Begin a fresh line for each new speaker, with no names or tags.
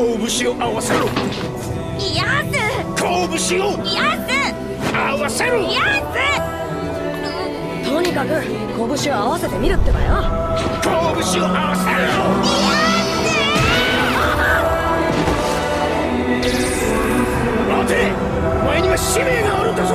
拳を合わせろ。
イヤース
拳を
イヤー
合わせろ。
スイヤー
とにかく拳を合わせてみるってばよ。
拳を合わせろ。待て。お前には使命があるんだぞ